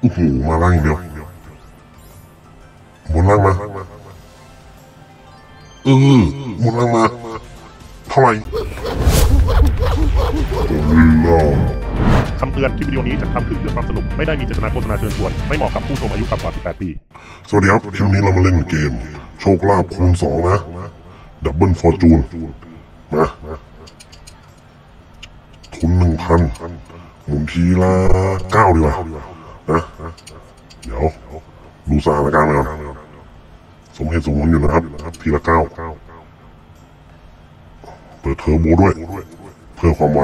โอ้โหมาล่างอย่างเดียวบนล่างมาเออบนล่างมาเท่าไหร่ผมล่าคำเตือนคลิปวิดีโอนี้จะทำขึ้นเพื่อความสนุกไม่ได้มีเจตนาโฆษณาเชิญชวน ไม่เหมาะกับผู้ชมอายุต่ำกว่า 18 ปี สวัสดีครับคลิปนี้เรามาเล่นเกม โชคลาภคูณสองนะ Double Fortune มาทุนหนึ่งพันหมุนทีละเก้าดีกว่านะ เดี๋ยวดูสถานการณ์ไปก่อนสมเหตุสมผลอยู่นะครับ ทีละเก้าเปิดเทอร์โบด้วย เพื่อความไว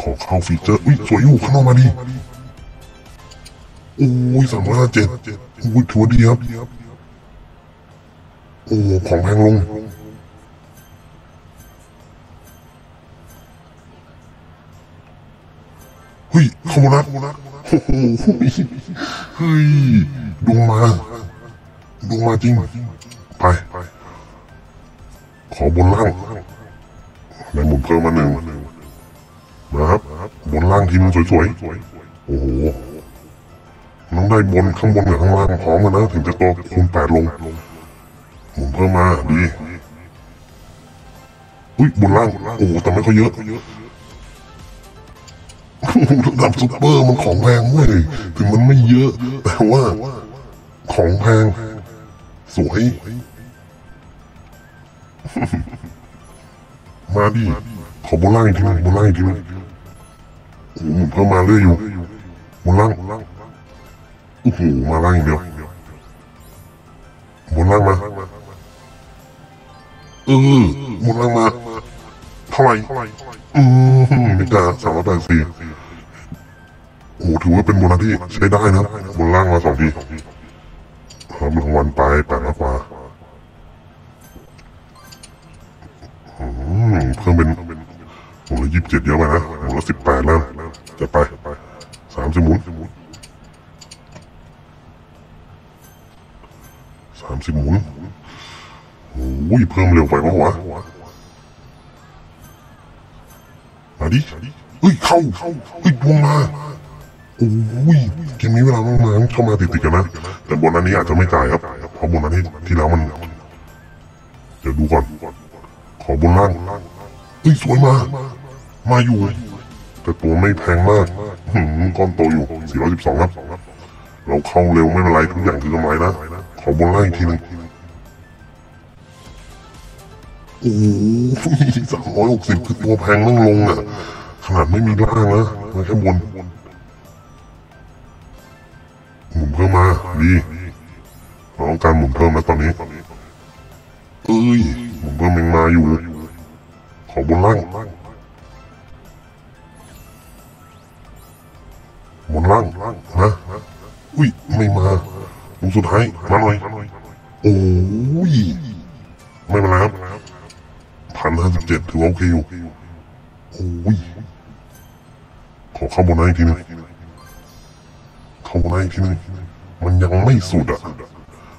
ขอเข้าฟีเจอร์ อุ้ยสวยอยู่ข้ามาดีโอ้ยสามร้อยห้าเจ็ดโอ้ยถือว่าดีครับ โอ้ของแพงลงเฮ้ยขโมยนัด เฮ้ยดวงมาดวงมาจริง ไป ขอบนล่างได้หมุนเพิ่มมาหนึ่งนะครับ บนล่างทีมงสวยๆ โอ้โหน้องได้บนข้างบนกับข้างล่างพร้อมกันนะ ถึงจะโตคูณแปดลง หมุนเพิ่มมาดี อุ้ยบนล่าง โอ้โหแต่ไม่ค่อยเยอะ ระดับซุปเปอร์มันของแพงเว้ยถึงมันไม่เยอะ แต่ว่าของแพง สวย มาดิขอบล่างอีกทีนึงบล่างอีกทีนึงโอ้โหหมุนเพิ่มมาเรื่อยอยู่บนล่างโอ้โหมาล่างอย่างเดียวบนล่างมาเออบนล่างมา เท่าไหร่อืมไม่กล้าสามร้อยแปดสี่ โอ้โหถือว่าเป็นโบนัสที่ใช้ได้นะบนล่างมาสองทีรับรางวัลไปแปดร้อยกว่าอืมเพิ่มเป็นโอ้โหยี่สิบเจ็ดเยอะไปนะโอ้โหสิบแปดแล้วจะไปสามสิบหมุนสามสิบหมุนโอ้ยเพิ่มเร็วไปปะวะมาดิเฮ้ยเข้าเฮ้ยดวงมา อ้ยเกมนี้เวลามันมาเข้ามาติดๆกันนะ แต่บนอันนี้อาจจะไม่จ่ายครับเพราะบนอันนี้ที่แล้วมันเดี๋ยวดูก่อน ขอบนล่างเฮ้ยสวยมา มาอยู่ แต่ตัวไม่แพงมากหืมก้อนโตอยู่ 412ครับเราเข้าเร็วไม่เป็นไรทุกอย่างคือกำไรนะ ขอบนล่างอีกทีหนึงโอ้ยสามร้อยหกสิบคือตัวแพงต้องลงอะ ขนาดไม่มีล่างนะมันแค่บน มุนเพิ่มมาดีเราต้องการหมุนเพิ่มนะตอนนี้เอ้ยหมุนเพิ่มยังมาอยู่ ขอบนล่างบนล่างนะอุ้ยไม่มาหมุนสุดท้ายมาหน่อยโอ้ยไม่เป็นไรครับพันห้าสิบเจ็ดถือว่าโอเคอยู่โอ้ยขอเข้าบนนั้นอีกทีนึงเข้าบนนั้นอีกทีนึง มันยังไม่สุดอะ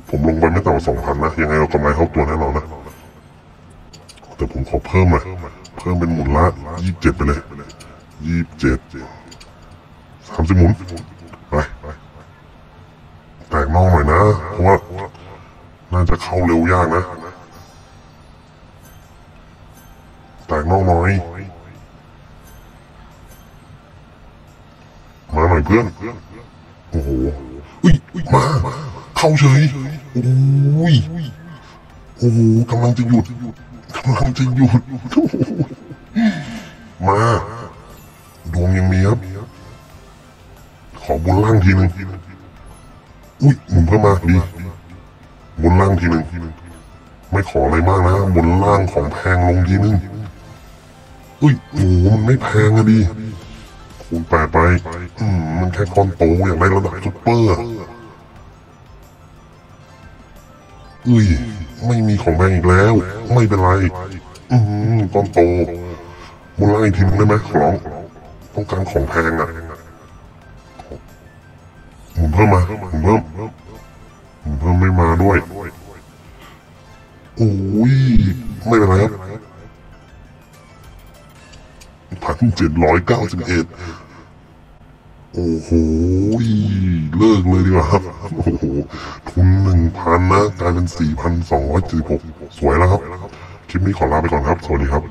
ผมลงไปไม่ต่ำกว่าสองพันนะ ยังไงเรากำไรเข้าตัวแน่นอนนะ แต่ผมขอเพิ่มหน่อยเพิ่มเป็นหมุนละยี่สิบเจ็ดไปเลยยี่สิบเจ็ดสามสิบหมุนไปแตกนอกหน่อยนะ เพราะว่า น่าจะเข้าเร็วยากนะแตกนอกน้อยมาหน่อยเพื่อน โอ้โห ยมา เข้าเฉยโอ้ยโอ้โหกำลังจะหยุดกำลังจะหยุดมาดวงยังมีครับ ขอบนล่างทีหนึ่งอุ้ยหมุนเพิ่มมาดีบนล่างทีหนึ่งไม่ขออะไรมากนะบนล่างของแพงลงทีหนึ่งอุ้ยโอ้มันไม่แพงอะดีคูณแปดไป อืมมันแค่ก้อนโตอย่างไรระดับซุปเปอร์ อะอุ้ย ไม่มีของแพงอีกแล้ว ไม่เป็นไร อืมก้อนโตบนล่าอีกทีหนึงได้ไหมขอร้อง ต้องการของแพงอะหมุนเพิ่มมาหมุนเพิ่มหมุนเพิ่มไม่มาด้วยโอ้ยไม่เป็นไรครับพันเจ็ดร้อยเก้าสิบเอ็ดโอ้โหเลิกเลยดีกว่าครับ โอ้โหทุนหนึ่งพันนะกลายเป็นสี่พันสองร้อยเจ็ดสิบหกสวยแล้วครับ คลิปนี้ขอลาไปก่อนครับ สวัสดีครับ